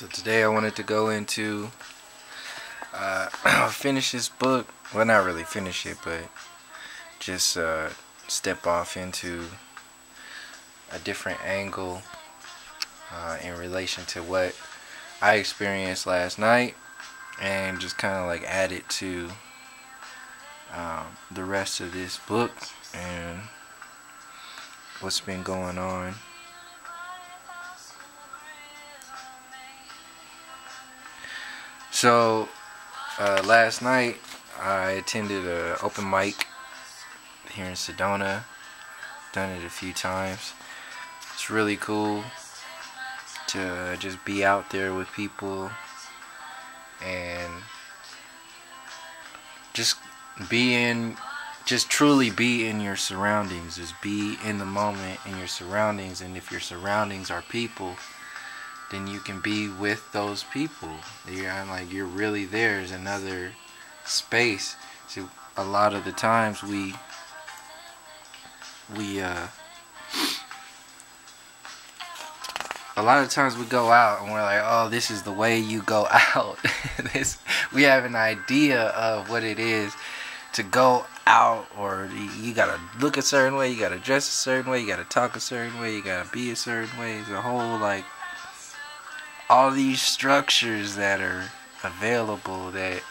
So today I wanted to go into uh, finish this book. Well, not really finish it, but just uh, step off into a different angle uh, in relation to what I experienced last night, and just kind of like add it to um, the rest of this book and what's been going on. So, uh, last night I attended an open mic here in Sedona. Done it a few times. It's really cool to just be out there with people and just be in just truly be in your surroundings just be in the moment in your surroundings and if your surroundings are people then you can be with those people. You're like you're really there is another space. See, a lot of the times we we uh a lot of times we go out and we're like, oh, this is the way you go out. this we have an idea of what it is to go out, or you gotta look a certain way, you gotta dress a certain way, you gotta talk a certain way, you gotta be a certain way. It's a whole like all these structures that are available that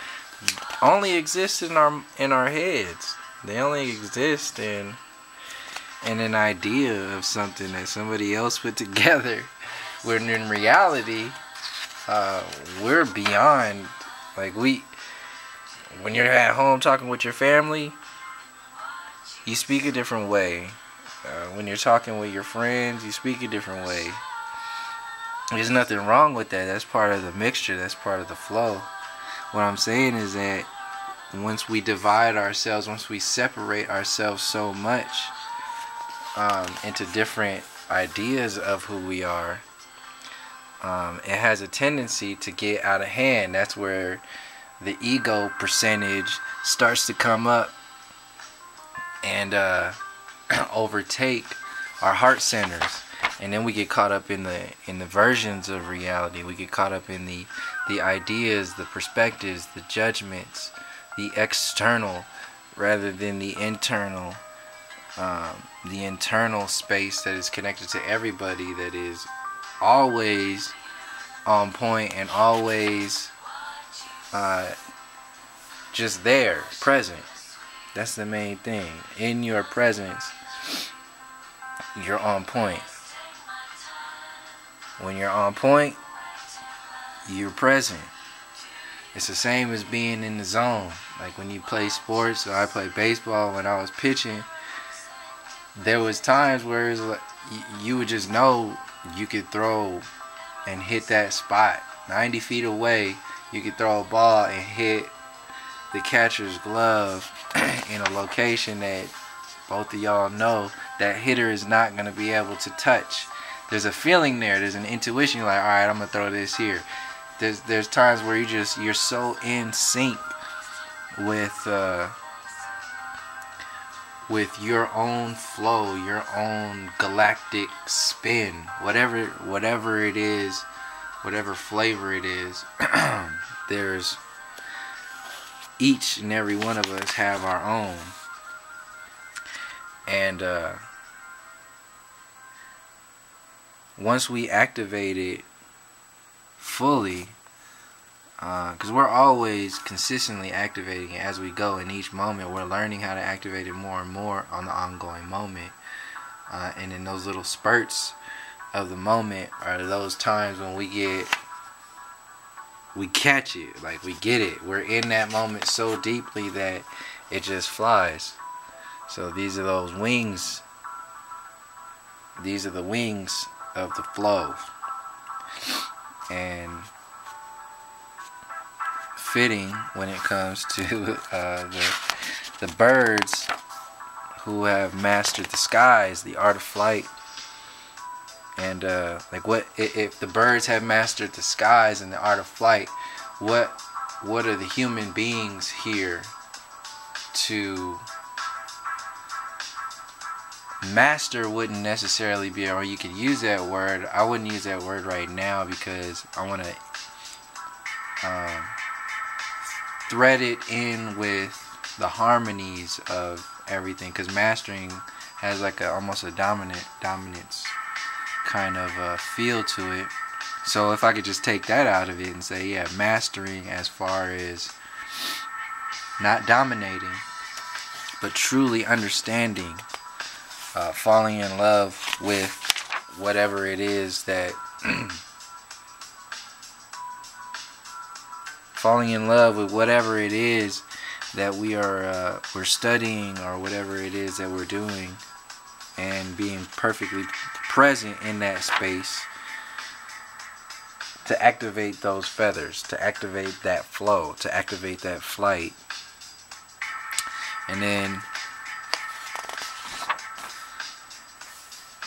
only exist in our in our heads. They only exist in in an idea of something that somebody else put together. When in reality, uh, we're beyond. Like we, when you're at home talking with your family, you speak a different way. Uh, when you're talking with your friends, you speak a different way. There's nothing wrong with that. That's part of the mixture. That's part of the flow. What I'm saying is that once we divide ourselves, once we separate ourselves so much um, into different ideas of who we are, um, it has a tendency to get out of hand. That's where the ego percentage starts to come up and uh, overtake our heart centers and then we get caught up in the in the versions of reality. We get caught up in the the ideas the perspectives the judgments the external rather than the internal um, the internal space that is connected to everybody that is always on point and always uh, just there present. That's the main thing. In your presence you're on point when you're on point, you're present. It's the same as being in the zone. Like when you play sports, I played baseball when I was pitching. There was times where was like, you would just know you could throw and hit that spot 90 feet away. You could throw a ball and hit the catcher's glove in a location that both of y'all know that hitter is not going to be able to touch there's a feeling there. There's an intuition. You're like, all right, I'm gonna throw this here. There's there's times where you just you're so in sync with uh, with your own flow, your own galactic spin, whatever whatever it is, whatever flavor it is. there's each and every one of us have our own, and. Uh, once we activate it fully, because uh, we're always consistently activating it as we go. In each moment, we're learning how to activate it more and more on the ongoing moment. Uh, and in those little spurts of the moment are those times when we get we catch it. Like we get it. We're in that moment so deeply that it just flies. So these are those wings. These are the wings of the flow. And fitting when it comes to uh, the, the birds who have mastered the skies, the art of flight. And uh, like what if the birds have mastered the skies and the art of flight, what what are the human beings here to master wouldn't necessarily be, or you could use that word. I wouldn't use that word right now because I want to um, thread it in with the harmonies of everything. Because mastering has like a almost a dominant dominance kind of uh, feel to it. So if I could just take that out of it and say, yeah, mastering as far as not dominating, but truly understanding, uh, falling in love with whatever it is that falling in love with whatever it is that we are uh, we're studying or whatever it is that we're doing and being perfectly present in that space to activate those feathers to activate that flow to activate that flight. And then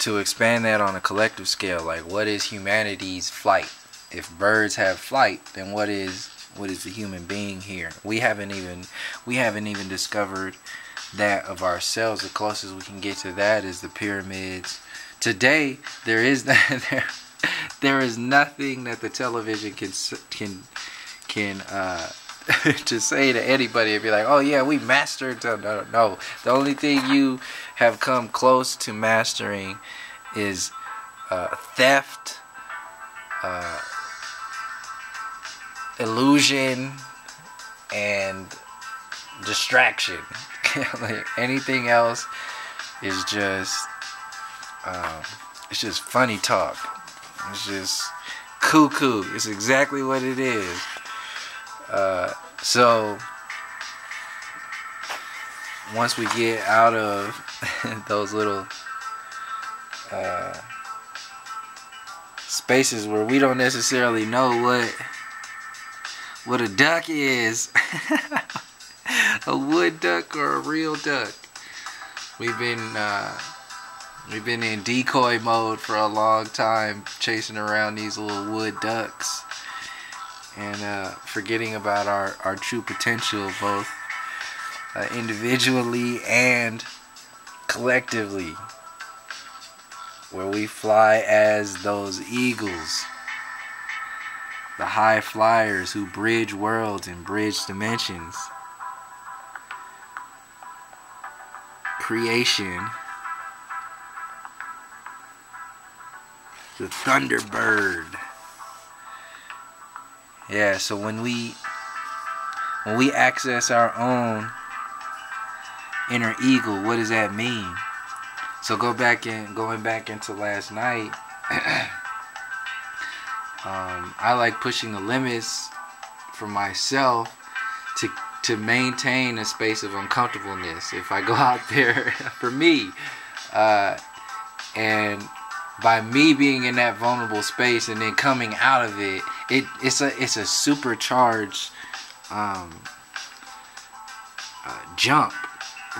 to expand that on a collective scale like what is humanity's flight? If birds have flight then what is what is the human being here? We haven't even we haven't even discovered that of ourselves. The closest we can get to that is the pyramids. Today there is there there is nothing that the television can can can uh to say to anybody and be like, oh yeah, we mastered. No, no, no. The only thing you have come close to mastering is uh, theft, uh, illusion, and distraction. like anything else is just, um, it's just funny talk. It's just cuckoo. It's exactly what it is. Uh, so once we get out of those little uh, spaces where we don't necessarily know what what a duck is, a wood duck or a real duck. We've been uh, we've been in decoy mode for a long time, chasing around these little wood ducks and uh, forgetting about our, our true potential both uh, individually and collectively where we fly as those eagles the high flyers who bridge worlds and bridge dimensions. Creation. The thunderbird yeah, so when we when we access our own inner eagle, what does that mean? So go back in going back into last night. um, I like pushing the limits for myself to to maintain a space of uncomfortableness. If I go out there for me, uh, and by me being in that vulnerable space and then coming out of it, it it's a it's a supercharged um, uh, jump.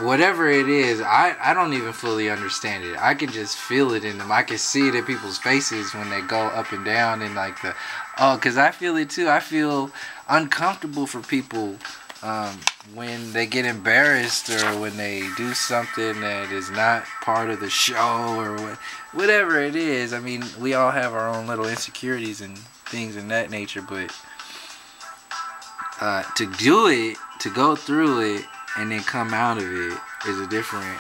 Whatever it is, I, I don't even fully understand it. I can just feel it in them. I can see it in people's faces when they go up and down and like the oh, cause I feel it too. I feel uncomfortable for people um, when they get embarrassed or when they do something that is not part of the show or what, whatever it is. I mean, we all have our own little insecurities and things in that nature, but uh, to do it, to go through it, and then come out of it is a different.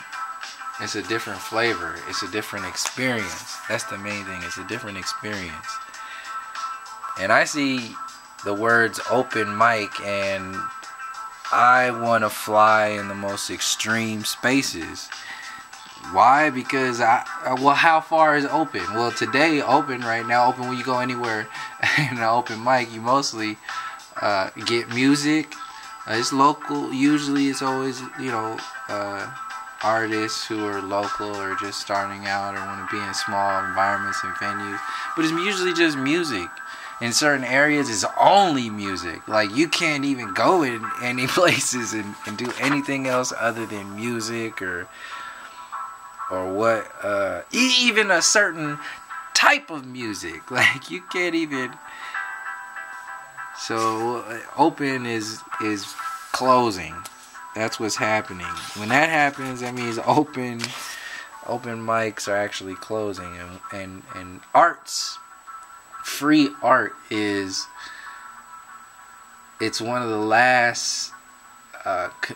It's a different flavor. It's a different experience. That's the main thing. It's a different experience. And I see the words open mic and I want to fly in the most extreme spaces. Why? Because I well, how far is open? Well, today open right now. Open when you go anywhere in an open mic, you mostly uh, get music. Uh, it's local. Usually, it's always you know uh, artists who are local or just starting out or want to be in small environments and venues. But it's usually just music in certain areas is only music. Like you can't even go in any places and, and do anything else other than music or or what uh even a certain type of music. Like you can't even so uh, open is is closing. That's what's happening. When that happens, that means open open mics are actually closing and and and arts free art is it's one of the last uh, co-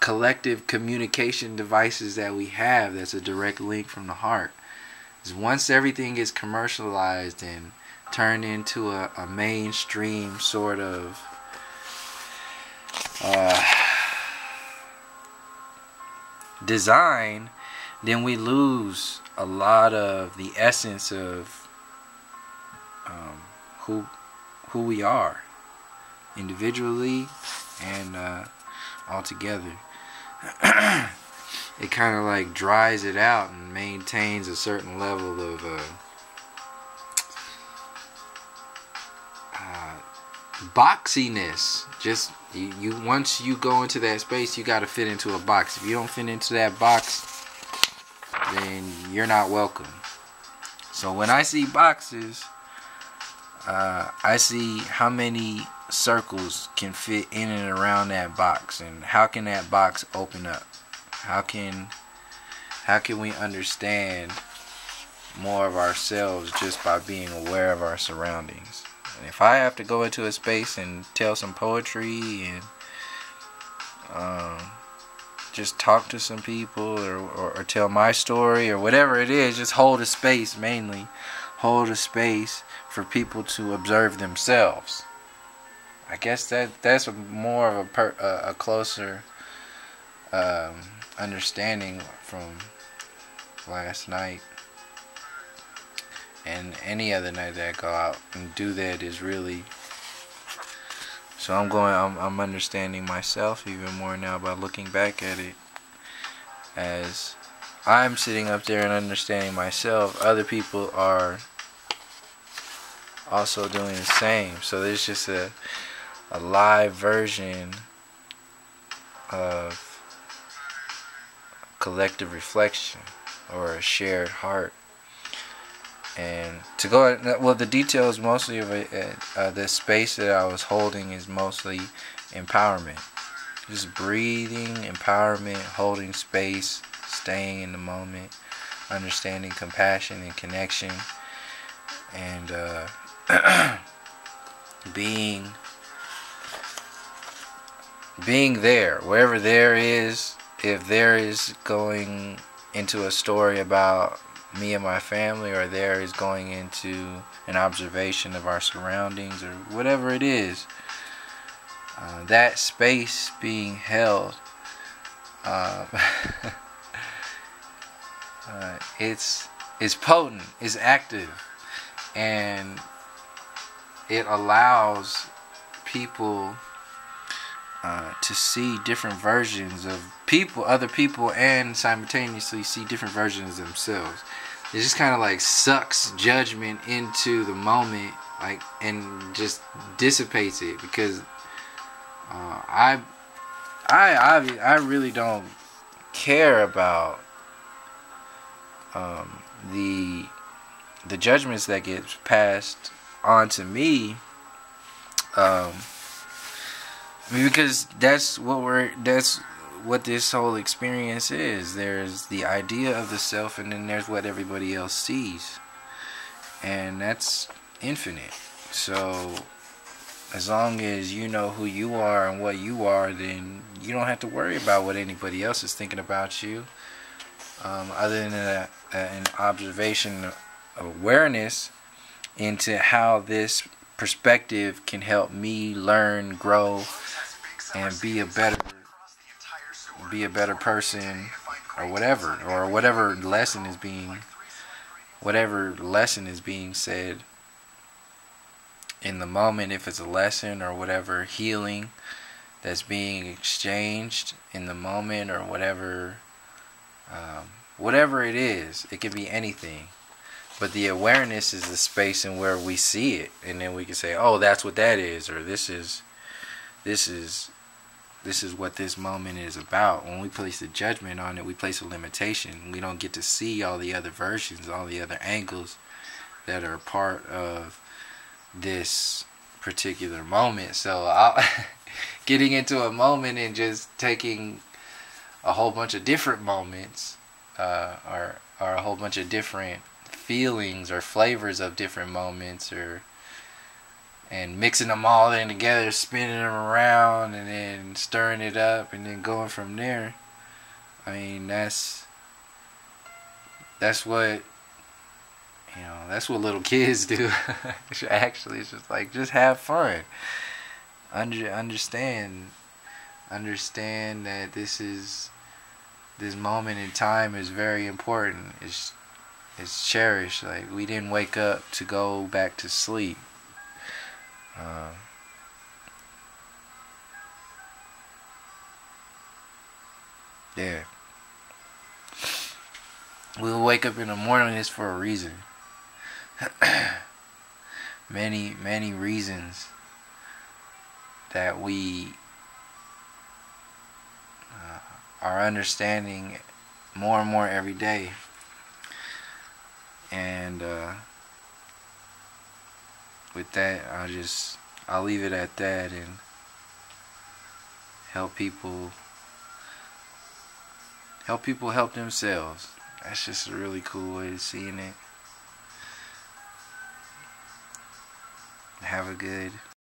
collective communication devices that we have that's a direct link from the heart. Is once everything gets commercialized and turned into a, a mainstream sort of uh, design then we lose a lot of the essence of um, who who we are individually and uh, all together. it kind of like dries it out and maintains a certain level of uh, uh, boxiness. Just you, you once you go into that space, you got to fit into a box. If you don't fit into that box, then you're not welcome. So when I see boxes, uh, I see how many circles can fit in and around that box, and how can that box open up? How can how can we understand more of ourselves just by being aware of our surroundings? And if I have to go into a space and tell some poetry and um, just talk to some people or, or, or, tell my story or whatever it is, just hold a space mainly. Hold a space for people to observe themselves. I guess that that's more of a per, a, a closer um, understanding from last night and any other night that I go out and do that is really so I'm going I'm, I'm understanding myself even more now by looking back at it as I'm sitting up there and understanding myself other people are also doing the same. So there's just a a live version of collective reflection or a shared heart. And to go well the details mostly of it uh, the space that i was holding is mostly empowerment. Just breathing empowerment holding space staying in the moment understanding compassion and connection and uh, being being there wherever there is if there is going into a story about me and my family or there is going into an observation of our surroundings or whatever it is uh, that space being held uh, uh, it's it's potent it's active and it allows people uh, to see different versions of people, other people, and simultaneously see different versions themselves. It just kind of like sucks judgment into the moment, like, and just dissipates it because uh, I, I, I, I really don't care about um, the the judgments that get passed on to me. Um, I mean, because that's what we're that's what this whole experience is. There's the idea of the self, and then there's what everybody else sees, and that's infinite. So, as long as you know who you are and what you are, then you don't have to worry about what anybody else is thinking about you. Um, other than a, a, an observation awareness into how this perspective can help me learn, grow, and be a better be a better person or whatever or whatever lesson is being whatever lesson is being said in the moment if it's a lesson or whatever healing that's being exchanged in the moment or whatever um, whatever it is it can be anything but the awareness is the space in where we see it and then we can say oh that's what that is or this is this is this is what this moment is about. When we place a judgment on it, we place a limitation. We don't get to see all the other versions, all the other angles that are part of this particular moment. So, I'll, getting into a moment and just taking a whole bunch of different moments uh, are are a whole bunch of different feelings or flavors of different moments or and mixing them all in together, spinning them around and then stirring it up and then going from there. I mean, that's that's what you know, that's what little kids do. Actually, it's just like just have fun. Under understand understand that this is this moment in time is very important. It's it's cherished. Like we didn't wake up to go back to sleep. Um, yeah. We'll wake up in the morning It's for a reason. many, many reasons that we uh, are understanding more and more every day. And uh, with that, I'll just I'll leave it at that and help people help people help themselves. That's just a really cool way of seeing it. Have a good